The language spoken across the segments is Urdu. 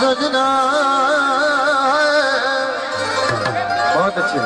سجنا بہت اچھی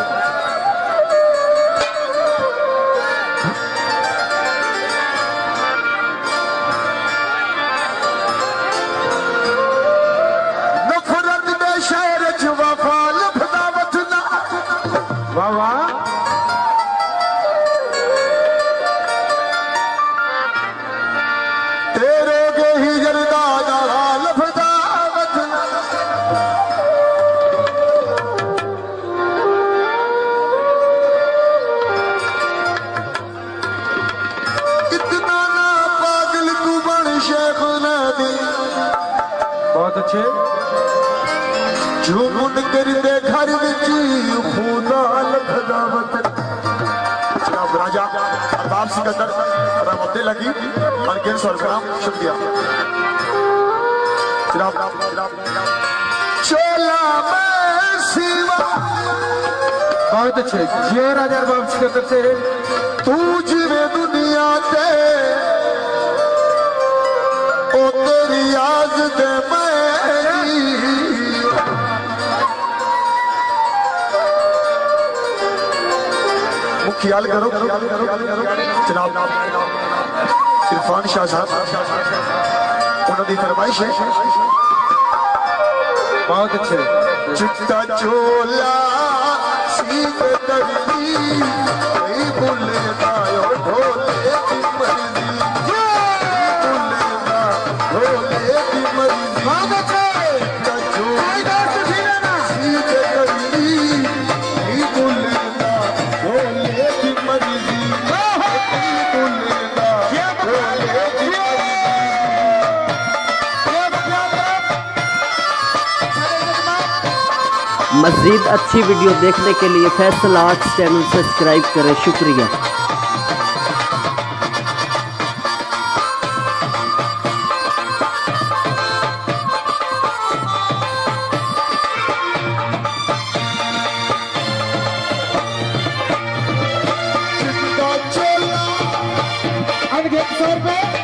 بہت اچھے؟ جو منکر دے گھر وچ خدا لکھدا وطن جناب راجہ ارباب سکندر رحمت اللہ کی انکین سور کرام شکریہ۔ جناب چولا میں سیوا۔ بہت اچھے۔ جیو راجہ ارباب سکندر سے تو خیال کرو۔ جناب عرفان شاہ صاحب انہوں نے فرمائش ہے۔ بہت اچھے۔ چٹا چولا سیت تڑی کئی بھولے دایو مزید اچھی ویڈیو دیکھنے کے لیے فیصل آرٹس چینل سبسکرائب کریں۔ شکریہ۔ سو